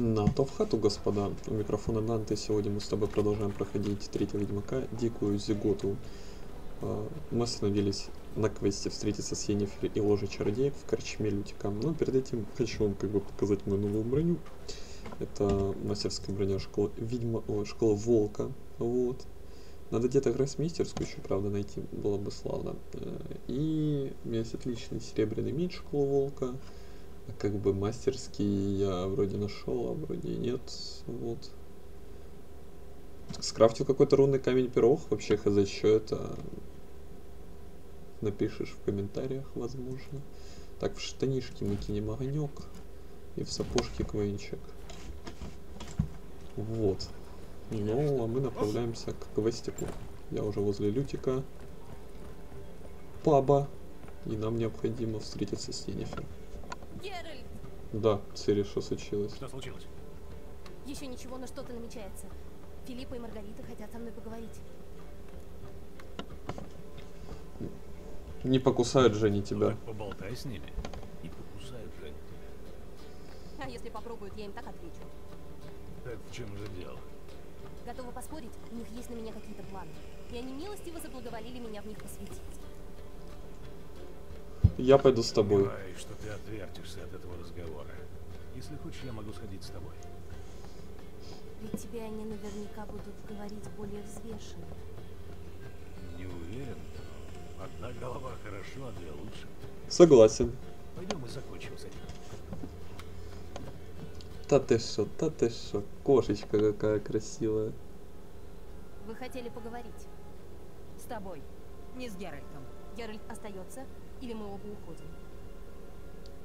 На то в хату, господа. У микрофона Данте. Сегодня мы с тобой продолжаем проходить третьего Ведьмака, Дикую Зиготу. А, Мы остановились на квесте встретиться с Йеннифер и Ложей Чародеев в Корчме Лютика. Но перед этим хочу вам как бы показать мою новую броню. Это мастерская броня школы Ведьма, ой, школа Волка. Вот. Надо где-то гроссмейстерскую еще, правда, найти было бы славно. Э, И у меня есть отличный серебряный меч школы Волка. Как бы мастерский я вроде нашел, а вроде и нет. Вот. Скрафтил какой-то рунный камень пирог. Вообще хз, что это? Напишешь в комментариях, возможно. Так, в штанишки мы кинем огонек. И в сапожки квенчик. Вот. Ну, а мы направляемся к квестику. Я уже возле Лютика. Паба. И нам необходимо встретиться с Йеннифер. Геральт! Да, Цири, что случилось? Что случилось? Еще ничего, но что-то намечается. Филиппа и Маргарита хотят со мной поговорить. Не покусают же они тебя. Так поболтай с ними. Не покусают же. А если попробуют, я им так отвечу. Так в чем же дело? Готова поспорить, у них есть на меня какие-то планы. И они милостиво заблаговолили меня в них посвятить. Я пойду с тобой. Понимаю, что ты отвертишься от этого разговора. Если хочешь, я могу сходить с тобой. Ведь тебе они наверняка будут говорить более взвешенно. Не уверен. но Одна голова хорошо, а две лучше. Согласен. Пойдем и закончим с этим. Та ты шо, та ты шо. Кошечка какая красивая. Вы хотели поговорить? С тобой, не с Геральтом. Геральт остается, или мы оба уходим?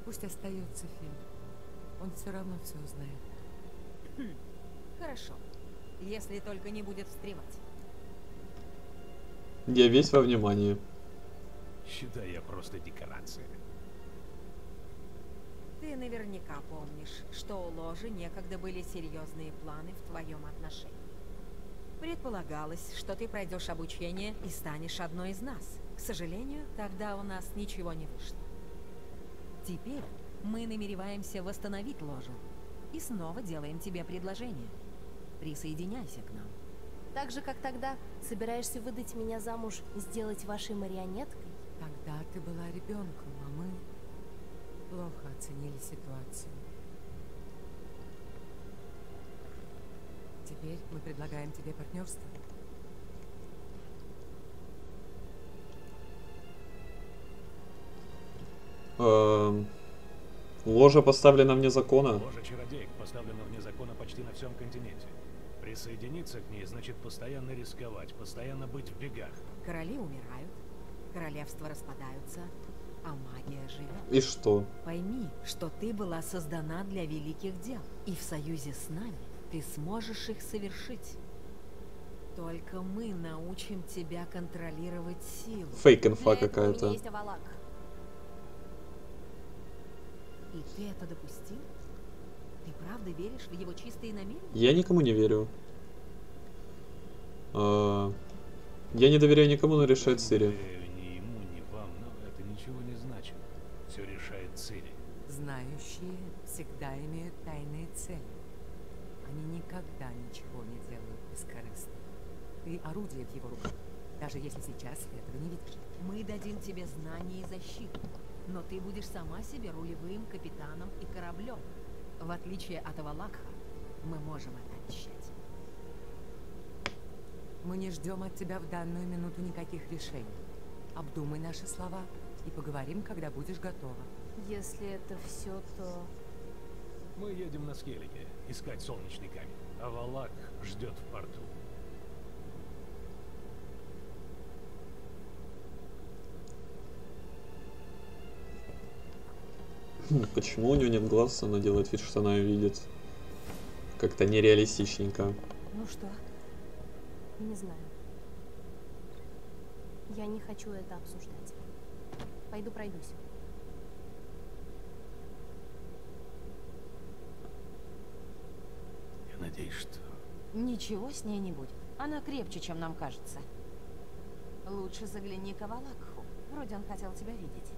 Пусть остается Финн. Он все равно все узнает. Хорошо. Если только не будет встревать. Я весь во внимании. Считай, я просто декорация. Ты наверняка помнишь, что у ложи некогда были серьезные планы в твоем отношении. Предполагалось, что ты пройдешь обучение и станешь одной из нас. К сожалению, тогда у нас ничего не вышло. Теперь мы намереваемся восстановить ложу и снова делаем тебе предложение. Присоединяйся к нам. Так же, как тогда, собираешься выдать меня замуж и сделать вашей марионеткой? Тогда ты была ребенком, а мы плохо оценили ситуацию. Теперь мы предлагаем тебе партнерство. Ложа поставлена вне закона. Ложа чародеек поставлена вне закона почти на всем континенте. Присоединиться к ней значит постоянно рисковать, постоянно быть в бегах. Короли умирают, королевства распадаются, а магия живет. И что? Пойми, что ты была создана для великих дел, и в союзе с нами ты сможешь их совершить. Только мы научим тебя контролировать силу. Фейк-инфа какая-то. есть Авалак. И ты это допустил? Ты правда веришь в его чистые намерения? Я никому не верю. Э, Я не доверяю никому, но решает доверяю ни ему, ни вам, но это ничего не значит. Все решает Цири. Знающие всегда имеют тайные цели. Они никогда ничего не делают бескорыстно. Ты орудие в его руках, даже если сейчас ты этого не видишь. Мы дадим тебе знания и защиту, но ты будешь сама себе рулевым капитаном и кораблем. В отличие от Авалакха, мы можем это обещать. Мы не ждем от тебя в данную минуту никаких решений. Обдумай наши слова и поговорим, когда будешь готова. Если это все, то... Мы едем на Скеллиге искать солнечный камень, а Валак ждет в порту. Почему у нее нет глаз? Она делает вид, что она ее видит. Как-то нереалистичненько. Ну что? Не знаю. Я не хочу это обсуждать. Пойду пройдусь. Я надеюсь, что... Ничего с ней не будет. Она крепче, чем нам кажется. Лучше загляни к Авалакху. Вроде он хотел тебя видеть.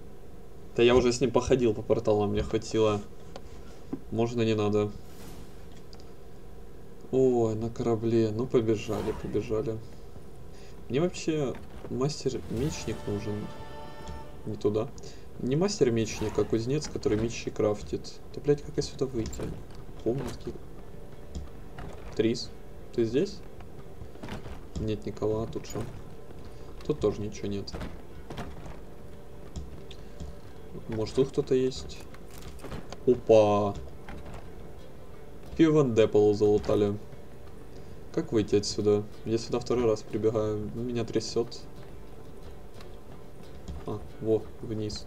Да я уже с ним походил по порталам, мне хватило. Можно не надо. Ой, на корабле. Ну, побежали, побежали. Мне вообще мастер-мечник нужен. Не туда. Не мастер-мечник, а кузнец, который мечи крафтит. Да, блядь, как я сюда выйти? Комнатки. Трис, ты здесь? Нет никого, а тут что? Тут тоже ничего нет. Может тут кто-то есть? Опа! Пиван Деппл залутали. Как выйти отсюда? Я сюда второй раз прибегаю. Меня трясет. А, во, вниз.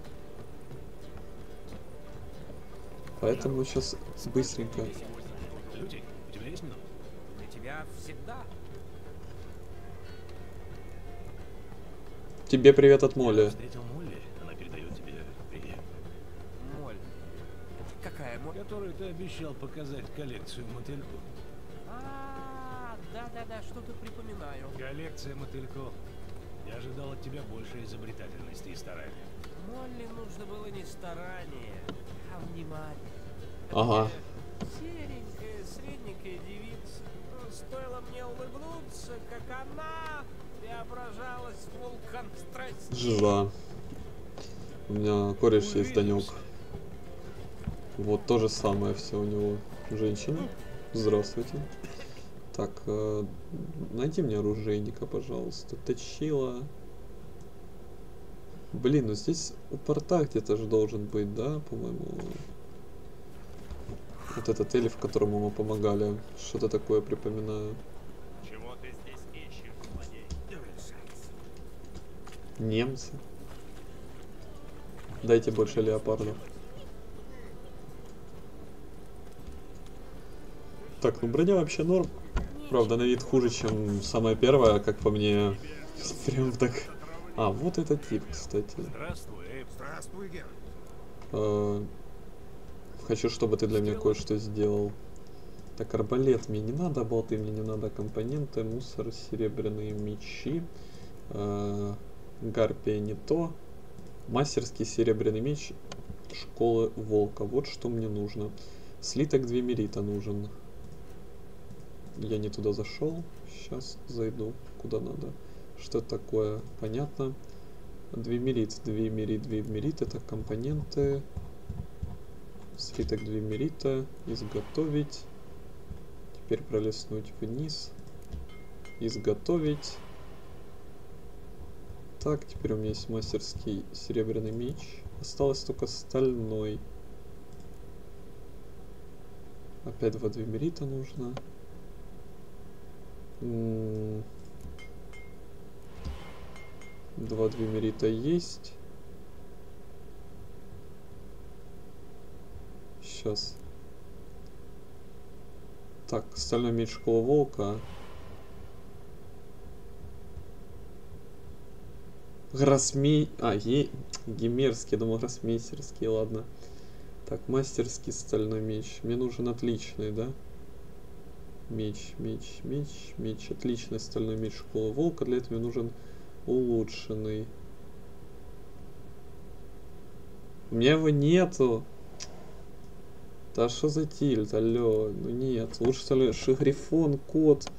Поэтому сейчас быстренько. Тебе привет от Я Молли. встретил Молли, Какая? Которую ты обещал показать коллекцию мотыльков. А, да-да-да, что-то припоминаю. Коллекция мотыльков. Я ожидал от тебя больше изобретательности и старания. Молли нужно было не старание, а внимание. Ага. Серенькая, средненькая девица. Но Стоило мне улыбнуться, как она преображалась в вулкан страсти. Жиза. У меня кореш есть Данек. Вот то же самое все у него. Женщина. Здравствуйте. Так, э, найди мне оружейника, пожалуйста. Точила. Блин, ну здесь у порта где-то же должен быть, да, по-моему. Вот этот эльф, которому мы помогали. Что-то такое припоминаю. Чего ты здесь ищешь, злодей? Немцы. Дайте больше леопардов. Так, ну броня вообще норм. Правда, на вид хуже, чем самая первая, как по мне. Прям так. А, вот этот тип, кстати. Здравствуй, Эйб. Здравствуй, Ген. Э, Хочу, чтобы ты для меня кое-что сделал. Так, арбалет мне не надо, болты мне не надо, компоненты, мусор, серебряные мечи. Э, Гарпия не то. Мастерский серебряный меч школы волка. Вот что мне нужно. Слиток двемерита нужен. Я не туда зашел. Сейчас зайду куда надо. Что такое? Понятно. Двемерит, двемерит, двемерит. Это компоненты. Слиток двемерита. Изготовить. Теперь пролистнуть вниз. Изготовить. Так, теперь у меня есть мастерский серебряный меч. Осталось только стальной. Опять два двемерита нужно. Два двемерита есть. Сейчас. Так, стальной меч школа волка. Гроссмей... А, е... гимерский, я думал гроссмейстерский, ладно. Так, мастерский стальной меч. Мне нужен отличный, да? Меч, меч, меч, меч. Отличный стальной меч школы волка. Для этого мне нужен улучшенный. У меня его нету. Да что за тильт, алло, ну нет, лучше стальной шигрифон, кот.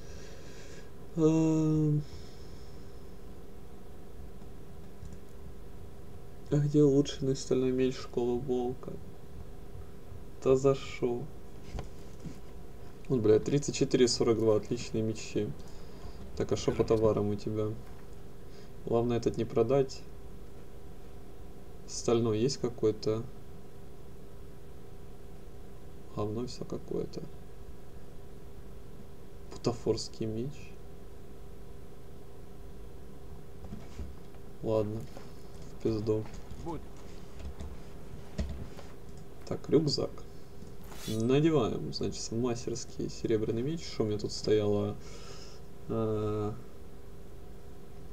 Эм. А где улучшенный стальной меч школы волка? Да за шо? Вот, бля, 34-42, отличные мечи. Так, а что по товарам у тебя? Главное этот не продать. Стальной есть какой-то? Говно все какое-то. Бутафорский меч. Ладно, в пизду. Так, рюкзак. Надеваем, значит, мастерский серебряный меч. Что у меня тут стояло? А,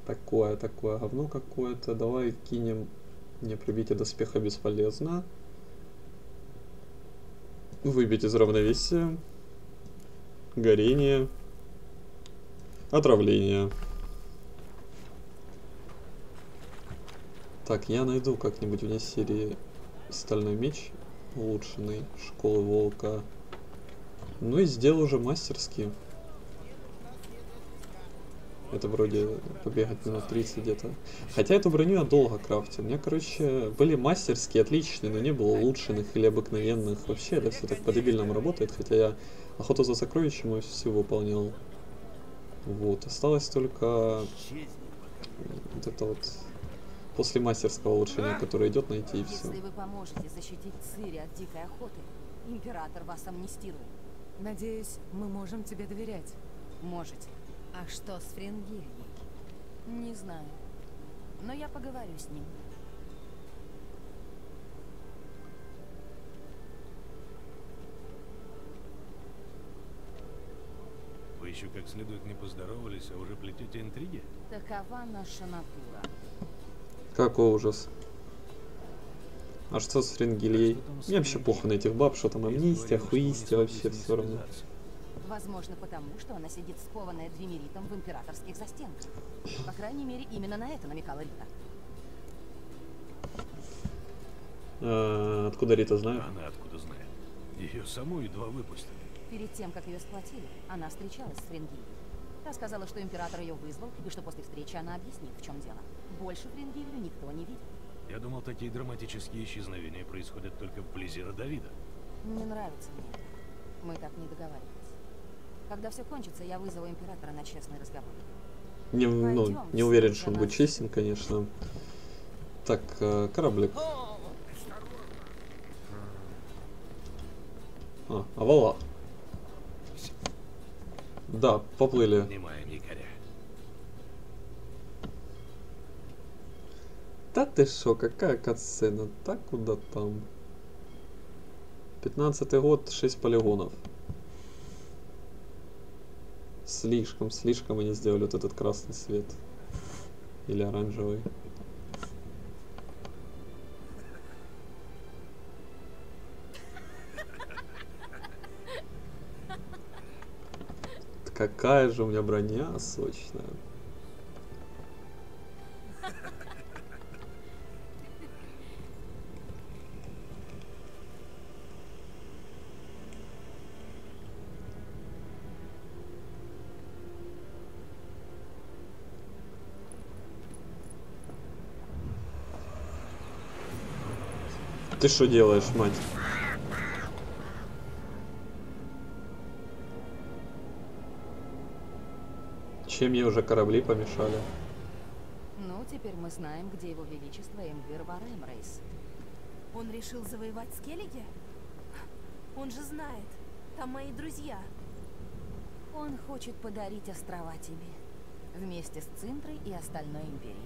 такое, такое говно какое-то. Давай кинем. Не пробитие доспеха бесполезно. Выбить из равновесия. Горение. Отравление. Так, я найду как-нибудь вне серии стальной меч улучшенный школы волка Ну и сделал уже мастерски. Это вроде побегать минут 30 где-то. Хотя эту броню я долго крафтил. У меня, короче, были мастерские, отличные, но не было улучшенных или обыкновенных. Вообще это все так по-дебильному работает, хотя я охоту за сокровищем все выполнял. Вот, осталось только вот это вот после мастерского улучшения, которое идет найти и все. Если вы поможете защитить Цири от дикой охоты, Император вас амнистирует. Надеюсь, мы можем тебе доверять. Можете. А что с Фрингильей? Не знаю. Но я поговорю с ним. Вы еще как следует не поздоровались, а уже плетете интриги? Такова наша натура. Какой ужас. А что с с Мне вообще похуй на этих баб, что там амнистия, хуистия, вообще все равно. Возможно, потому, что она сидит скованная двемеритом в императорских застенках. По крайней мере, именно на это намекала Рита. А, откуда Рита знаю? Она откуда знает? Ее саму едва выпустили. Перед тем, как ее схватили, она встречалась с Фрингильей. Та сказала, что император ее вызвал, и что после встречи она объяснит, в чем дело. Больше Фрингилью никто не видел. Я думал, такие драматические исчезновения происходят только вблизи Родовида. Не нравится мне это. Мы так не договаривались. Когда все кончится, я вызову императора на честный разговор. Не, ну, Пойдём, не уверен, что он будет честен, конечно. Так, э, кораблик. А, овала. Да, поплыли. Якоря. Да ты шо, какая катсцена? Так куда там? 15 год, 6 полигонов. Слишком, слишком они сделали вот этот красный свет. Или оранжевый. Какая же у меня броня сочная. Ты что делаешь, мать? Чем ей уже корабли помешали? Ну, теперь мы знаем, где его величество Эмгир Вараймрейс. Он решил завоевать Скеллиги? Он же знает. Там мои друзья. Он хочет подарить острова тебе. Вместе с Цинтрой и остальной империей.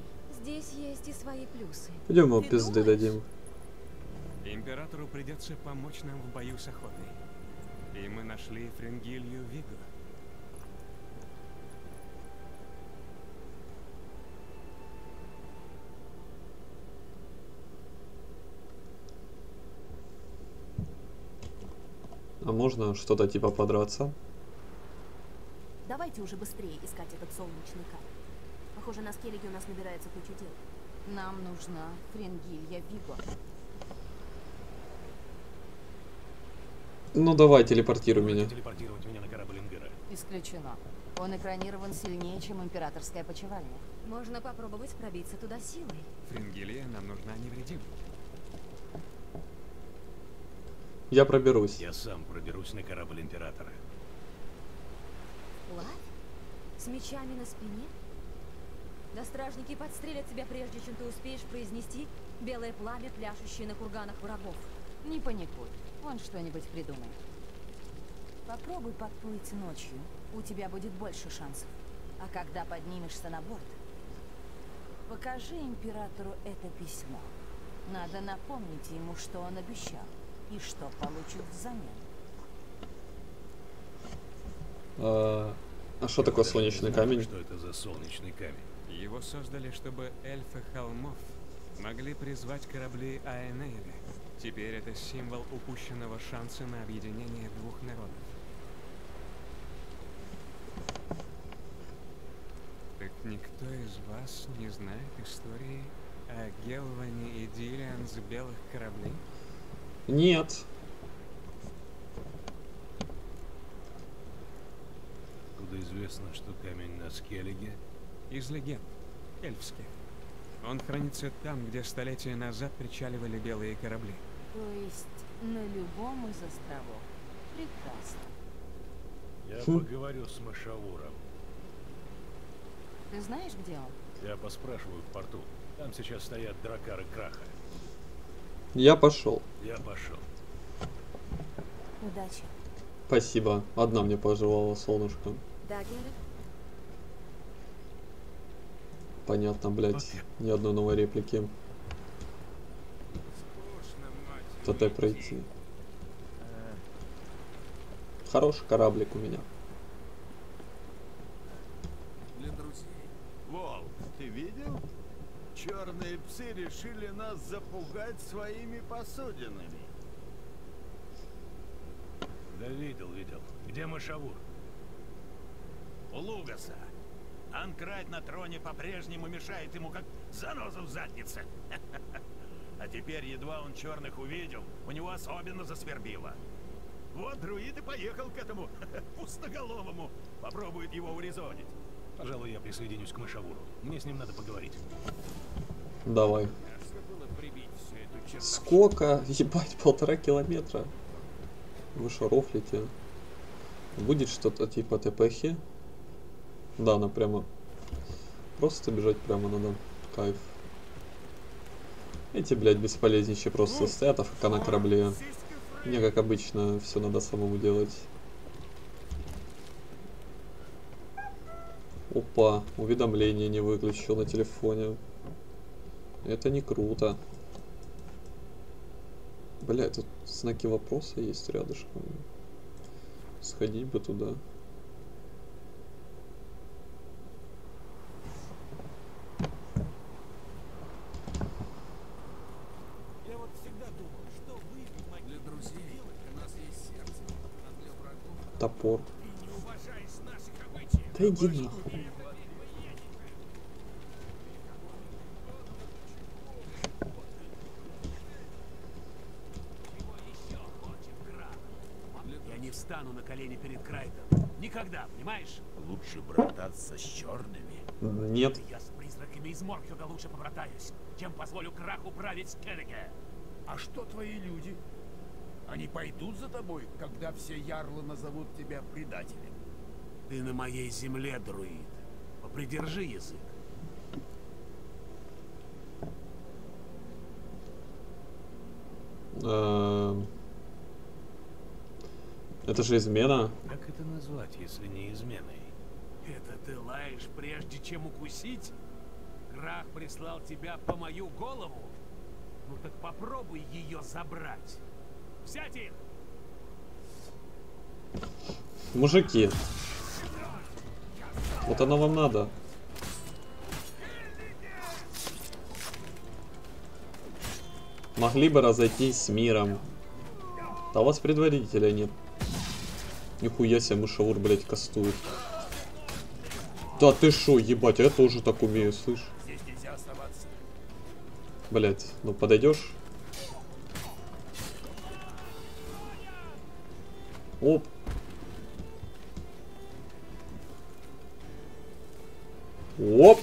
Здесь есть и свои плюсы. Пойдем Ты пизды думаешь? дадим. Императору придется помочь нам в бою с охотой. И мы нашли Фрингилью Вигу. А можно что-то типа подраться? Давайте уже быстрее искать этот солнечный камень. Похоже, на Скеллиге у нас набирается куча дел. Нам нужна Фрингилья Виго. Ну давай, телепортируй меня. Телепортировать меня на корабль Ингера. Исключено. Он экранирован сильнее, чем императорская почевальня. Можно попробовать пробиться туда силой. Фрингилия нам нужна невредимой. Я проберусь. Я сам проберусь на корабль Императора. Плавь? С мечами на спине? Да стражники подстрелят тебя, прежде чем ты успеешь произнести белое пламя, пляшущее на курганах врагов. Не паникуй. Он что-нибудь придумает. Попробуй подплыть ночью. У тебя будет больше шансов. А когда поднимешься на борт, покажи императору это письмо. Надо напомнить ему, что он обещал, и что получит взамен. А а что такое солнечный знаю, камень? Что это за солнечный камень? Его создали, чтобы эльфы холмов могли призвать корабли Аэнейля. Теперь это символ упущенного шанса на объединение двух народов. Так никто из вас не знает истории о Гелване и Дилиан с белых кораблей? Нет. известно, что камень на Скеллиге? Из легенд. Эльфских. Он хранится там, где столетия назад причаливали белые корабли. То есть на любом из островов. Прекрасно. Я Хм. поговорю с Машауром. Ты знаешь, где он? Я поспрашиваю в порту. Там сейчас стоят дракары Краха. Я пошел. Я пошел. Удачи. Спасибо. Одна мне пожелала солнышко. Да? Понятно, блядь. Ни одной новой реплики. ТТ пройти. Хороший кораблик у меня. для друзей. Волк, ты видел? Псы решили нас запугать своими посудинами. Да видел, видел. Где Машавур? У Лугаса. Анкрат на троне по-прежнему мешает ему, как заноза в заднице. А теперь, едва он черных увидел, у него особенно засвербило. Вот друид и поехал к этому пустоголовому. Попробует его урезонить. Пожалуй, я присоединюсь к Машавуру. Мне с ним надо поговорить. Давай. Сколько? Ебать, полтора километра. Вы шо, рофлите? Будет что-то типа ТПХи? Да, она прямо... Просто бежать прямо надо. Кайф. Эти, блядь, бесполезнейшие просто стоят, а ФК на корабле. Мне, как обычно, все надо самому делать. Опа, уведомление не выключил на телефоне. Это не круто. Бля, тут знаки вопроса есть рядышком. Сходить бы туда. Я вот всегда думал, что вы, Для друзей у нас есть сердце, а для врагов Топор. не уважаешь наших обычаев, Да иди нахуй. Я не встану на колени перед Крайтом. Никогда, понимаешь? лучше брататься с черными. Нет. Я с Морхюда лучше побратаюсь, чем позволю Краху править Скеллиге. А что твои люди? Они пойдут за тобой, когда все ярлы назовут тебя предателем. Ты на моей земле, друид. Попридержи язык. Эм. Это же измена. Как это назвать, если не изменой? Это ты лаешь, прежде чем укусить? Крах прислал тебя по мою голову? Ну так попробуй ее забрать. Взять! Мужики. Вот оно вам надо. Могли бы разойтись с миром. Да у вас предварителя нет. Нихуя себе мышавур, блять, кастует. Да ты шо, ебать, а я тоже так умею, слышь. Блять, ну подойдешь? Оп. Оп.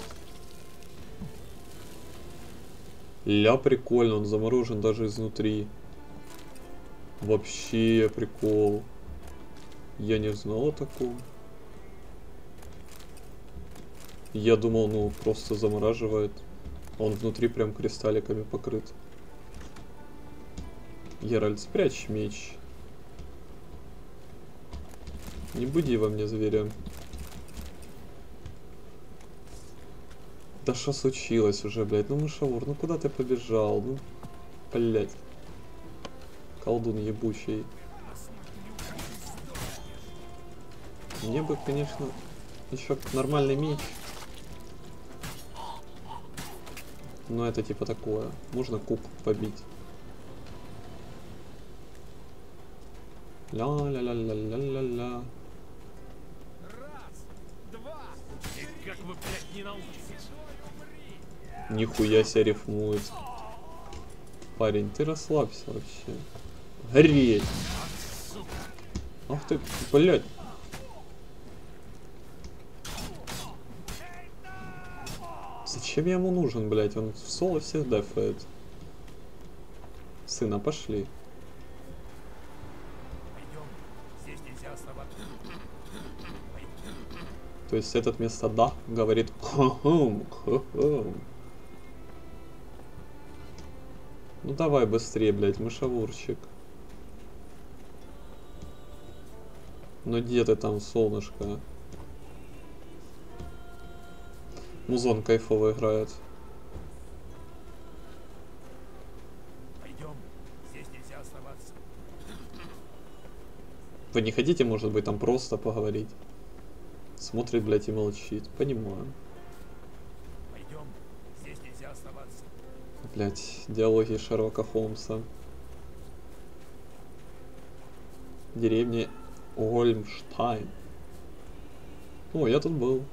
Ля, прикольно, он заморожен даже изнутри. Вообще прикол. Я не знал о таком. Я думал, ну, просто замораживает. Он внутри прям кристалликами покрыт. Геральт, спрячь меч. Не буди во мне зверя. Да что случилось уже, блядь? Ну, Мышаур, ну куда ты побежал? Ну, блядь. Колдун ебучий. Мне бы, конечно, еще нормальный меч. Но это типа такое. Можно куб побить. Ля-ля-ля-ля-ля-ля-ля. И как вы, блядь, не научитесь? Нихуя себе рифмует. Парень, ты расслабься вообще. Гореть. Ах ты, блядь. Зачем я ему нужен, блядь? Он в соло всех дефает. Сына, пошли. То есть этот вместо да говорит хм, хм. Ну давай быстрее, блядь, мышавурчик. Ну где ты там, солнышко? Музон кайфово играет. Пойдем, здесь нельзя оставаться. Вы не хотите, может быть, там просто поговорить? Смотрит, блядь, и молчит. Понимаю. Пойдем, здесь нельзя оставаться. Блять, диалоги Шерлока Холмса. Деревня Ольмштайн. О, я тут был.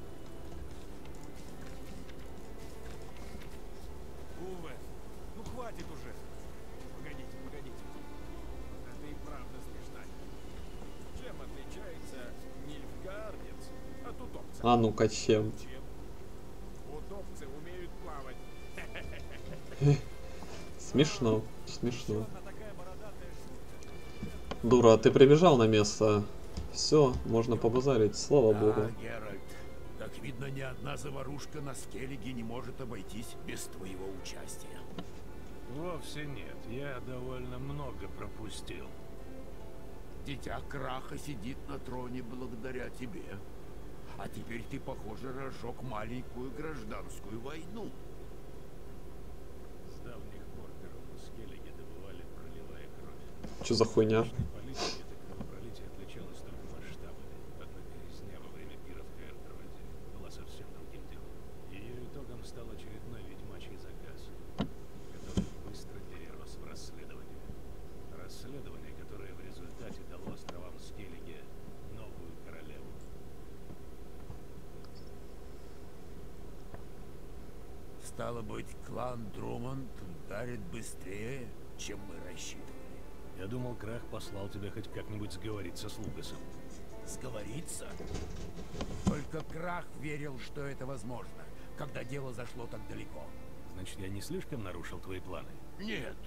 А ну-ка, чем? Смешно, смешно. Дура, а ты прибежал на место. Все, можно побазарить, слава Да, богу. Геральт, как видно, ни одна заварушка на Скеллиге не может обойтись без твоего участия. Вовсе нет, я довольно много пропустил. Дитя Краха сидит на троне благодаря тебе. А теперь ты, похоже, разжег маленькую гражданскую войну. С давних пор Скеллиги добывали, проливая кровь. Что за хуйня? Политики это кровопролитие отличалось только масштабами. Однако резня во время пира в Каэртроиде была совсем другим делом. Ее итогом стал очередной ведьмачий заказ, который быстро перерос в расследование. Расследование, которое в результате дало островам Скеллиге новую королеву. Стало быть, клан Друмонд ударит быстрее, чем мы рассчитывали. Я думал, Крах послал тебя хоть как-нибудь сговориться с Лукасом. Сговориться? Только Крах верил, что это возможно, когда дело зашло так далеко. Значит, я не слишком нарушил твои планы? Нет,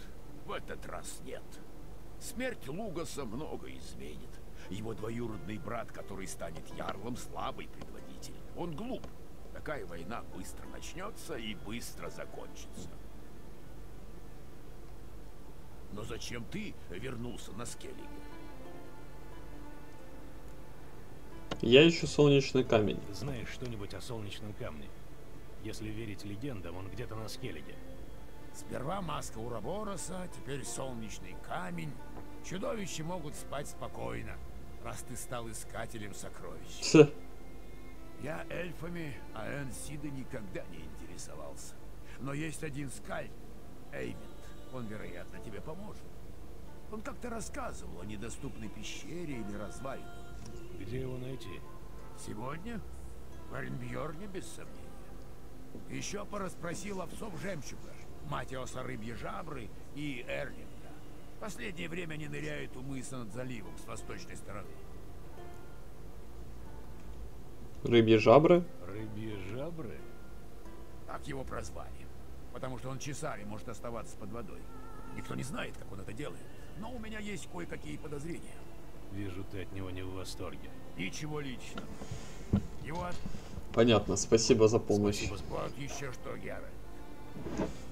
в этот раз нет. Смерть Лугаса много изменит. Его двоюродный брат, который станет ярлом, слабый предводитель. Он глуп. Такая война быстро начнется и быстро закончится. Но зачем ты вернулся на Скеллиге? Я ищу солнечный камень. Ты знаешь что-нибудь о солнечном камне? Если верить легендам, он где-то на Скеллиге. Сперва маска Урабороса, теперь солнечный камень. Чудовища могут спать спокойно, раз ты стал искателем сокровищ. Я эльфами, а Энсида никогда не интересовался. Но есть один скальд, Эйвент. Он, вероятно, тебе поможет. Он как-то рассказывал о недоступной пещере или развалинах. Где его найти? Сегодня? В Эрнбьорне, без сомнения. Еще порасспросил овцов жемчуга, Матиоса рыбьи жабры и Эрлинга. Последнее время они ныряют у мыса над заливом с восточной стороны. Рыбьи жабры? Рыбьи жабры? Так его прозвали. Потому что он часами может оставаться под водой. Никто не знает, как он это делает. Но у меня есть кое-какие подозрения. Вижу, ты от него не в восторге. Ничего личного. Его от... Понятно, спасибо за помощь. Вот еще что, Геральт.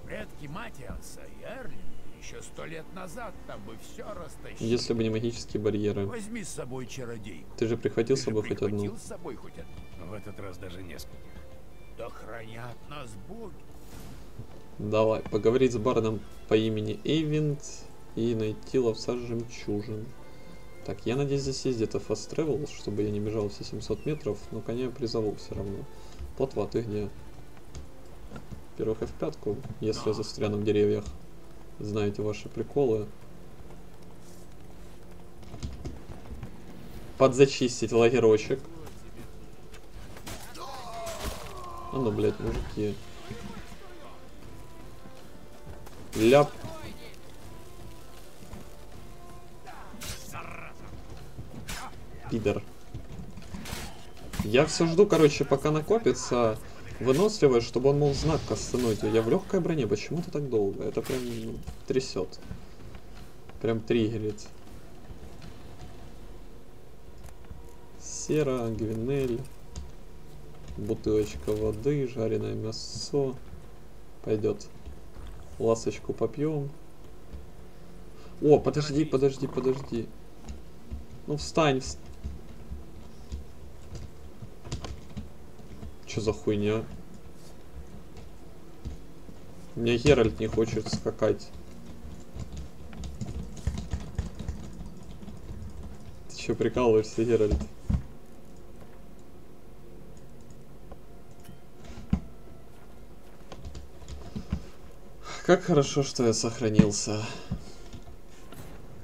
Предки Матиаса и Эрлинга еще сто лет назад там бы все растащили. Если бы не магические барьеры. Возьми с собой чародейку. Ты же прихватил Ты с собой хоть одну. с собой хоть одну. В этот раз даже нескольких. Да хранят нас боги. Давай, поговорить с бардом по имени Эйвент и найти ловца жемчужин. Так, я надеюсь здесь есть где-то fast travel, чтобы я не бежал все 700 метров, но коня я призову все равно. Плотва, ты где? Первых в пятку, если я застряну в деревьях. Знаете ваши приколы. Подзачистить лагерочек. А ну, блядь, мужики. Ляп. Пидор. Я все жду, короче, пока накопится выносливость, чтобы он мог знак кастануть. Я в легкой броне, почему ты так долго? Это прям ну, трясет. Прям триггерит. Сера, гвинель, бутылочка воды, жареное мясо. Пойдет. Ласочку попьем. О, подожди, подожди, подожди. Ну встань, встань. Что за хуйня? Меня Геральт не хочет скакать. Ты что, прикалываешься, Геральт? Как хорошо, что я сохранился.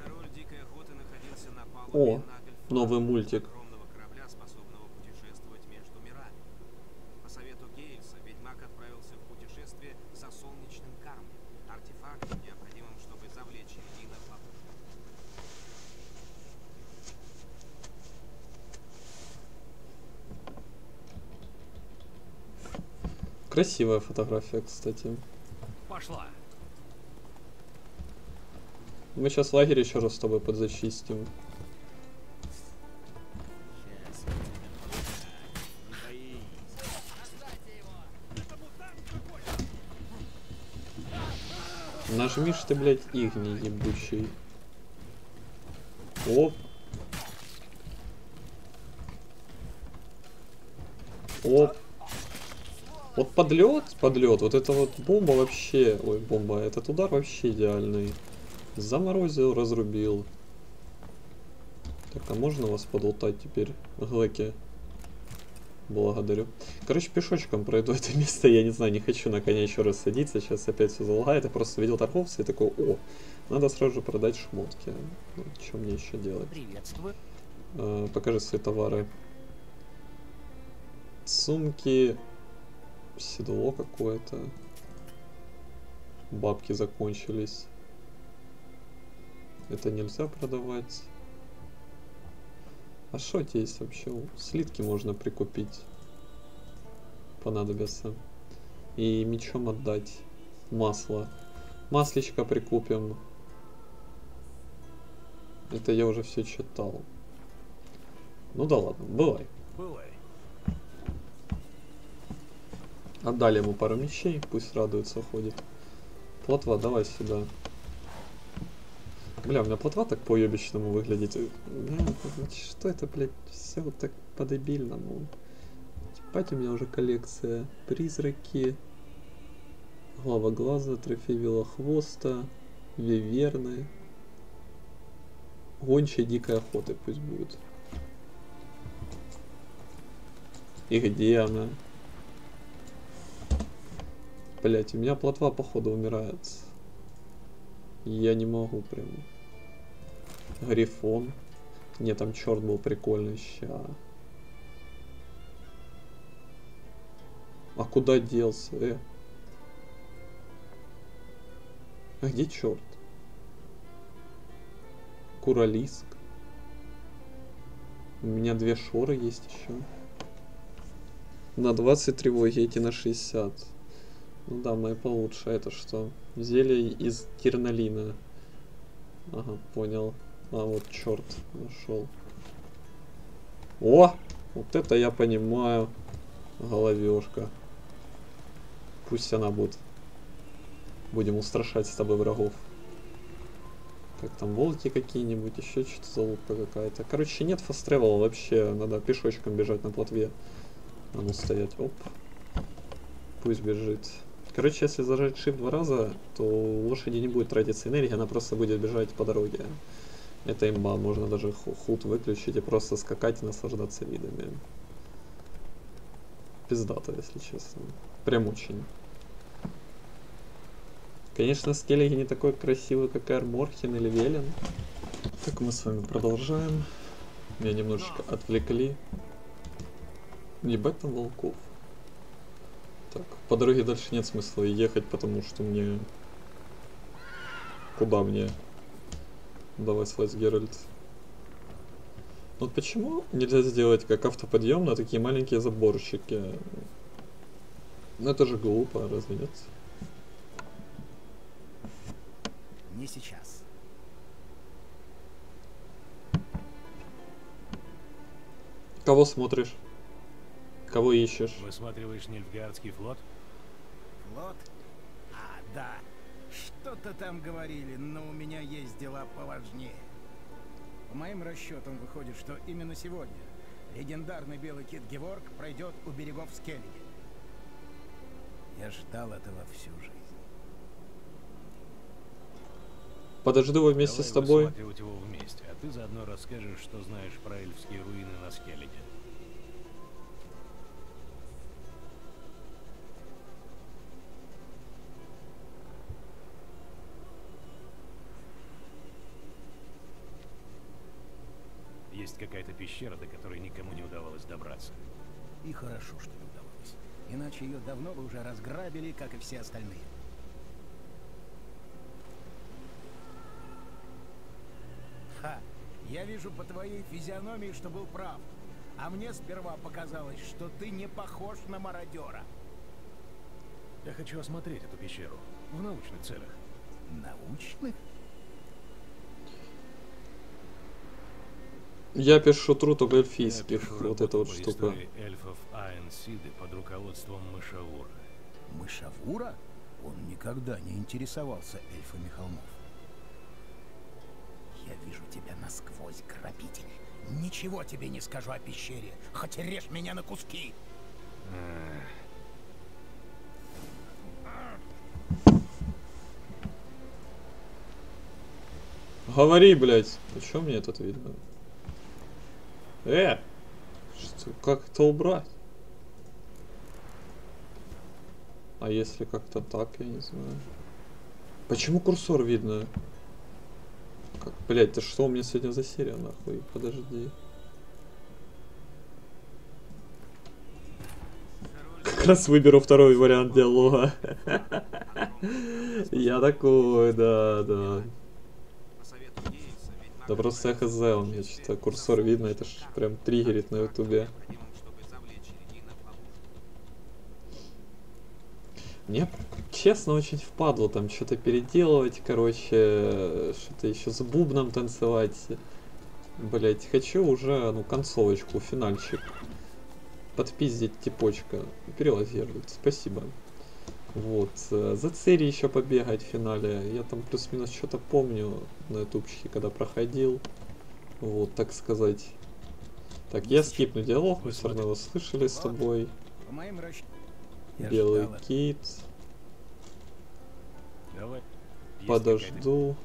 Король дикой охоты находился на О, новый мультик. огромного корабля, способного путешествовать между мирами. По совету Гейльса ведьмак отправился в путешествие за солнечным кармом, артефактом, необходимым, чтобы завлечь Эльдина в ловушку. Красивая фотография, кстати. Пошла. Мы сейчас лагерь еще раз с тобой подзачистим. Нажмишь ты, блядь, игни ебучий. Оп. Оп. Вот подлет, подлет, вот это вот бомба вообще, ой, бомба, этот удар вообще идеальный. Заморозил, разрубил. Так, а можно вас подлутать теперь, Глэки? Благодарю. Короче, пешочком пройду это место, я не знаю, не хочу на коня еще раз садиться, сейчас опять все залагает. Я просто видел торговца и такой, о, надо сразу же продать шмотки. Ну, что мне еще делать? Приветствую. Э, покажи свои товары. Сумки, седло какое-то. Бабки закончились. Это нельзя продавать. А что есть вообще? Слитки можно прикупить. Понадобятся. И мечом отдать. Масло. Масличко прикупим. Это я уже все читал. Ну да ладно, бывай. Бывай. Отдали ему пару мечей, пусть радуется, ходит. Плотва, давай сюда. Бля, у меня плотва так по-ебичному выглядит. Бля, ну что это, блядь, все вот так по-дебильному. Ебать, у меня уже коллекция. Призраки. Глава глаза, трофей велохвоста, виверны. Гончая дикой охоты пусть будет. И где она? Блять, у меня плотва походу умирает. Я не могу прям. Грифон. Не, там черт был прикольный. Ща. А куда делся, э? А где черт? Куралиск. У меня две шоры есть еще. На 20 тревоги эти на 60. Ну да, мои получше. Это что? Зелье из терналина. Ага, понял. А, вот черт нашел. О! Вот это я понимаю. Головешка. Пусть она будет. Будем устрашать с тобой врагов. Как там, волки какие-нибудь, еще что-то залупка какая-то. Короче, нет фаст вообще. Надо пешочком бежать на плотве. А ну стоять. Оп. Пусть бежит. Короче, если зажать shift два раза, то лошади не будет тратиться энергия, она просто будет бежать по дороге. Это имба, можно даже худ выключить и просто скакать и наслаждаться видами. Пиздато, если честно. Прям очень. Конечно, Скеллиги не такой красивый, как Арморхин или Велен. Так, мы с вами продолжаем. Меня немножечко отвлекли. Ебать там волков. Так, по дороге дальше нет смысла ехать, потому что мне... Куда мне? Давай слазь, Геральт. Вот почему нельзя сделать как автоподъем на такие маленькие заборчики? Ну это же глупо, разве нет? Не сейчас. Кого смотришь? Кого ищешь? Высматриваешь Нильфгардский флот? Флот? А, да. Что-то там говорили, но у меня есть дела поважнее. По моим расчетам выходит, что именно сегодня легендарный белый кит Геворг пройдет у берегов Скеллиги. Я ждал этого всю жизнь. Подожду вместе Давай с тобой. его вместе, а ты заодно расскажешь, что знаешь про эльфские руины на Скеллиге. Есть какая-то пещера, до которой никому не удавалось добраться. И хорошо, что. Иначе ее давно бы уже разграбили, как и все остальные. Ха! Я вижу по твоей физиономии, что был прав. А мне сперва показалось, что ты не похож на мародера. Я хочу осмотреть эту пещеру в научных целях. Научных? Я пишу труд об Я эльфийских. пишу Вот это вот штука. эльфов Аэнсиды под руководством Мышавура. Мышавура? Он никогда не интересовался эльфами холмов. Я вижу тебя насквозь, грабитель. Ничего тебе не скажу о пещере, хоть режь меня на куски. Говори, блядь. А чё мне тут видно? Э! Что, как это убрать? А если как-то так, я не знаю. Почему курсор видно? Как, блядь, ты что у меня сегодня за серия, нахуй? Подожди. Как раз выберу второй вариант диалога. Я такой, да, да. По совету Гейса, ведьмак Да просто я хз, у меня что-то курсор видно, это ж прям триггерит на ютубе. Мне, честно, очень впадло там что-то переделывать, короче, что-то еще с бубном танцевать. Блять, хочу уже, ну, концовочку, финальчик. Подпиздить типочка. Перелазировать, спасибо. Вот, э, за Цири еще побегать в финале. Я там плюс-минус что-то помню на ютубчике, когда проходил. Вот, так сказать. Так, я скипну диалог, мы все равно его слышали с тобой. Белый кит. Подожду.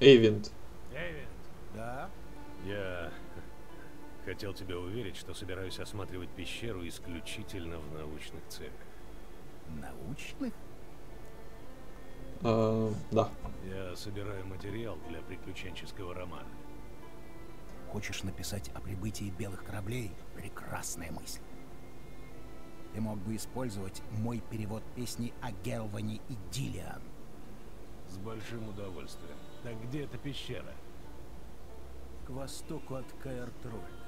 Эйвент. Эйвент, Да? Я хотел тебя уверить, что собираюсь осматривать пещеру исключительно в научных целях. Научных? А, да. Я собираю материал для приключенческого романа. Хочешь написать о прибытии белых кораблей? Прекрасная мысль. Ты мог бы использовать мой перевод песни о Гелване и Дилиан. С большим удовольствием. Так где эта пещера? К востоку от Каэртрольда.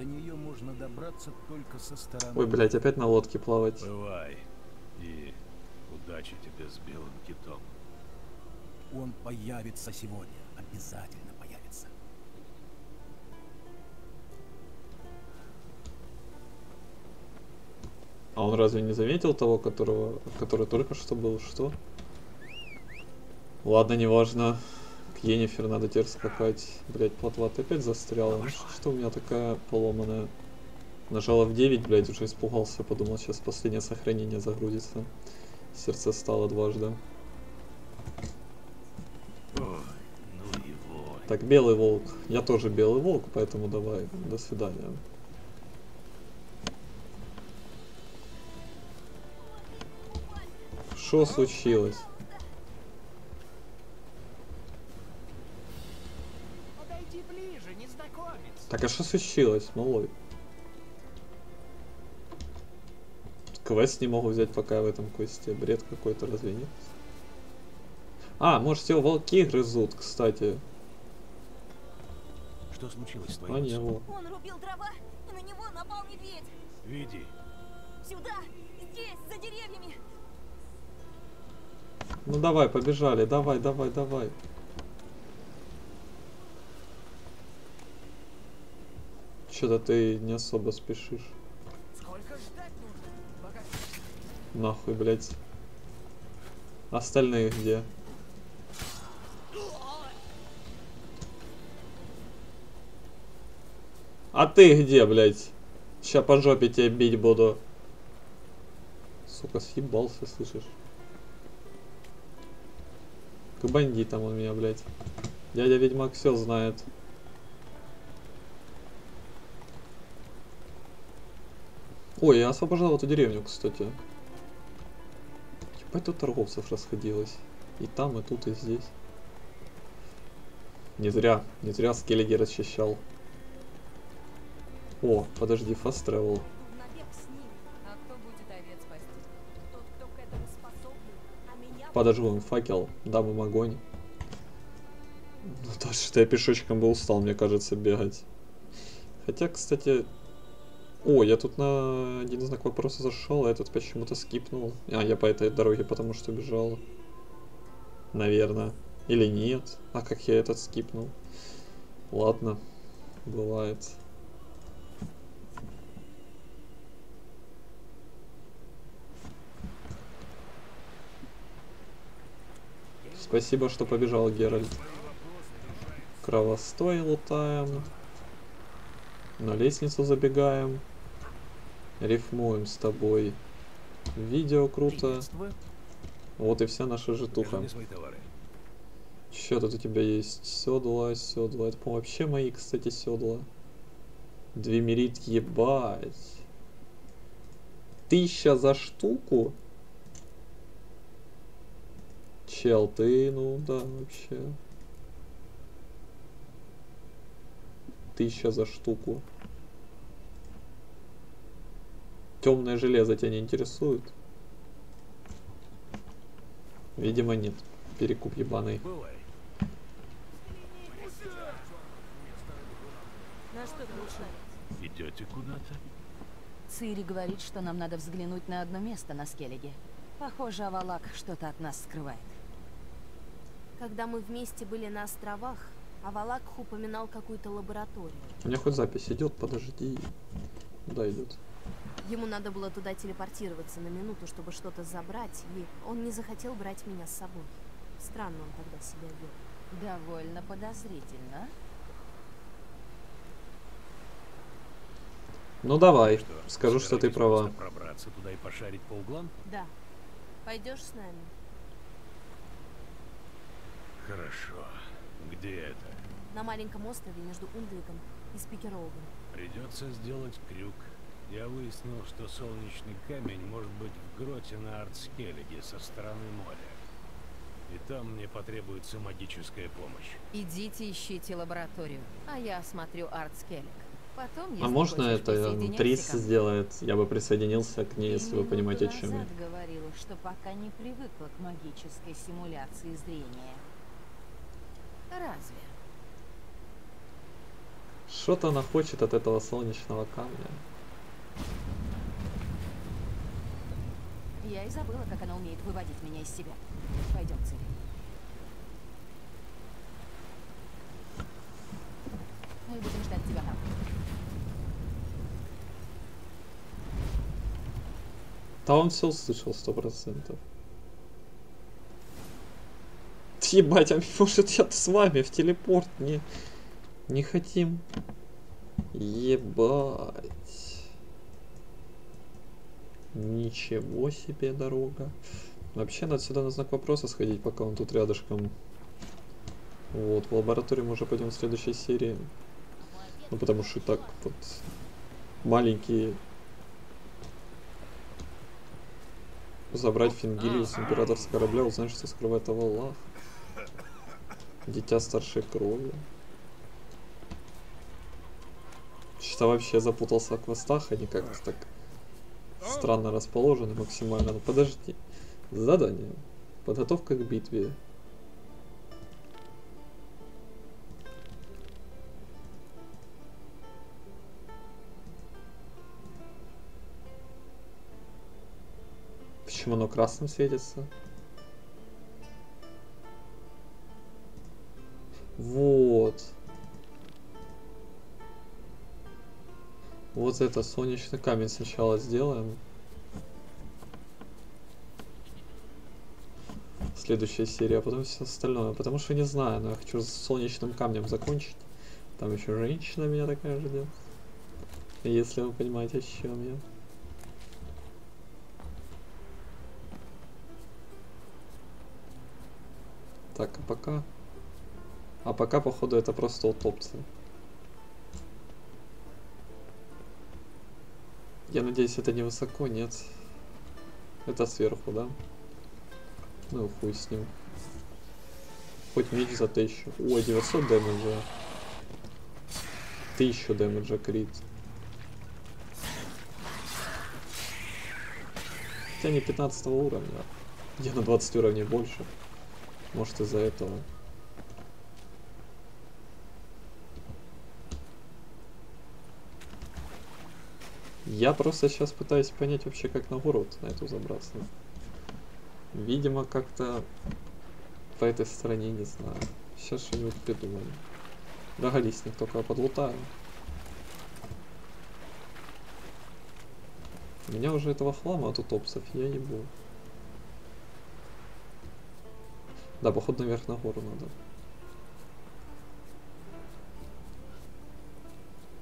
До нее можно добраться только со стороны... Ой, блядь, опять на лодке плавать. Бывай. И удачи тебе с белым китом. Он появится сегодня. Обязательно появится. А он разве не заметил того, которого, который только что был? Что? Ладно, неважно. К Енифер надо теперь скакать. Блять, ты опять застряла. Что у меня такая поломанная? Нажала в 9, блядь, уже испугался, подумал, сейчас последнее сохранение загрузится. Сердце стало дважды. Так, белый волк. Я тоже белый волк, поэтому давай. До свидания. Что случилось? Так а что случилось, малой? Квест не могу взять пока я в этом квесте. Бред какой-то, разве нет? А, может его волки грызут, кстати. Что случилось с твоим А не, вот. Он рубил дрова, и на него напал медведь. Веди. Сюда, здесь, за деревьями. Ну давай, побежали, давай, давай, давай. Что-то ты не особо спешишь. Нахуй, блядь. Остальные где? А ты где, блядь? Ща по жопе тебе бить буду. Сука, съебался, слышишь? К бандитам он меня, блядь. Дядя Ведьмак все знает. Ой, я освобождал эту деревню, кстати. Ебать тут торговцев расходилось. И там, и тут, и здесь. Не зря, не зря Скеллиги расчищал. О, подожди, fast travel. А. А. Подожгу факел, дам им огонь. Ну то, что я пешочком бы устал, мне кажется, бегать. Хотя, кстати... О, я тут на один знак вопроса зашел, а этот почему-то скипнул. А, я по этой дороге потому что бежал. Наверное. Или нет. А как я этот скипнул? Ладно. Бывает. Спасибо, что побежал, Геральт. Кровостой лутаем. На лестницу забегаем. Рифмуем с тобой. Видео круто. Вот и вся наша житуха. Что тут у тебя есть? Седла, седла. Это, по вообще мои, кстати, седла. Двемерит, ебать. Тысяча за штуку? Чел, ты, ну да, вообще. Тысяча за штуку. Темное железо тебя не интересует? Видимо, нет. Перекуп ебаный. Идете куда-то? Цири говорит, что нам надо взглянуть на одно место на Скеллиге. Похоже, Авалак что-то от нас скрывает. Когда мы вместе были на островах, Авалакх упоминал какую-то лабораторию. У меня хоть запись идет, подожди. Куда идет? Ему надо было туда телепортироваться на минуту, чтобы что-то забрать, и он не захотел брать меня с собой. Странно он тогда себя вел. Довольно подозрительно. Ну давай, Что, скажу, что ты права. пробраться туда и пошарить по углам? Да. Пойдешь с нами? Хорошо. Где это? На маленьком острове между Ундвиком и Спикероугом. Придется сделать крюк. Я выяснил, что солнечный камень может быть в гроте на Артскеллиге со стороны моря. И там мне потребуется магическая помощь. Идите ищите лабораторию, а я осмотрю Артскеллик. Потом, А можно хочешь, это присоединяйся Трис сделает? Я бы присоединился к ней, если вы понимаете, о чем я. говорила, что пока не привыкла к магической симуляции зрения. Разве? Что-то она хочет от этого солнечного камня. Я и забыла, как она умеет выводить меня из себя. Пойдем, Цири. Мы будем ждать тебя там. Да он все услышал, сто процентов. Ебать, а может я с вами в телепорт не... Не хотим. Ебать. Ничего себе дорога. Вообще надо сюда на знак вопроса сходить, пока он тут рядышком. Вот, в лабораторию мы уже пойдем в следующей серии. Ну потому что и так вот маленькие Забрать Фингилию с императорского корабля, узнать, что скрывает Авалах. Дитя старшей крови. Что вообще запутался в квестах, они как-то так странно расположены максимально. Но подожди. Задание. Подготовка к битве. Почему оно красным светится? Вот. Вот это солнечный камень сначала сделаем. Следующая серия, а потом все остальное. Потому что не знаю, но я хочу с солнечным камнем закончить. Там еще женщина меня такая ждет. Если вы понимаете, о чем я. Так, а пока... А пока, походу, это просто утопцы. Я надеюсь, это не высоко, нет. Это сверху, да? Ну, хуй с ним. Хоть меч за тысячу. Ой, 900 дэмэджа. 1000 дэмэджа крит. Хотя не 15 уровня. Я на 20 уровней больше. Может из-за этого. Я просто сейчас пытаюсь понять вообще, как на город на эту забраться. Видимо, как-то по этой стороне, не знаю. Сейчас что-нибудь придумаем. Доголисник только подлутаю. У меня уже этого хлама от утопсов, я ебу. Да, походу наверх на гору надо.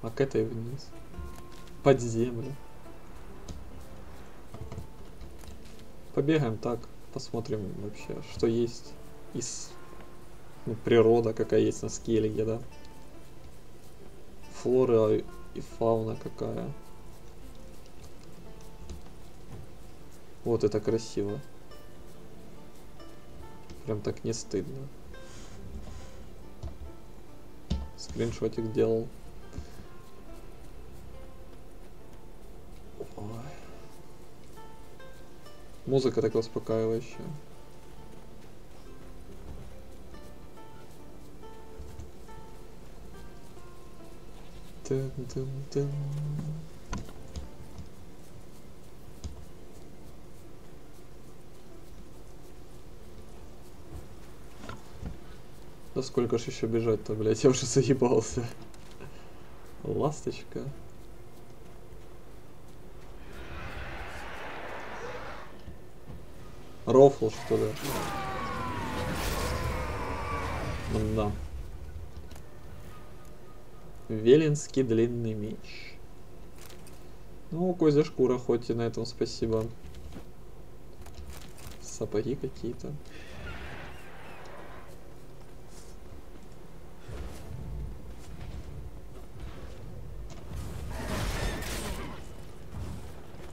А к этой вниз. Под землю. Побегаем так, посмотрим вообще, что есть из ну, природа, какая есть на скеллиге, да. Флора и фауна какая. Вот это красиво. Прям так не стыдно. Скриншотик делал. Музыка так успокаивающая. Дын -дын -дын. Да сколько ж еще бежать-то, блять, я уже заебался. Ласточка. Рофл, что ли? Да. Велинский длинный меч. Ну, козя шкура, хоть и на этом спасибо. Сапоги какие-то.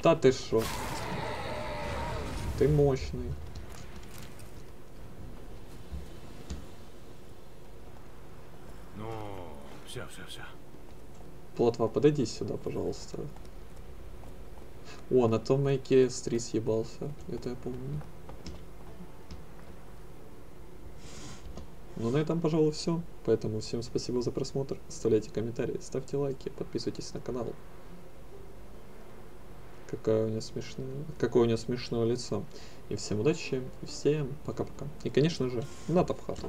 Да ты шо? Ты мощный. Ну, все, все, все. Плотва, подойди сюда, пожалуйста. О, на том маяке S3 съебался. Это я помню. Ну, на этом, пожалуй, все. Поэтому всем спасибо за просмотр. Оставляйте комментарии, ставьте лайки, подписывайтесь на канал. Какая у нее смешная, какое у нее смешное лицо. И всем удачи, и всем пока-пока. И, конечно же, на топ-хату.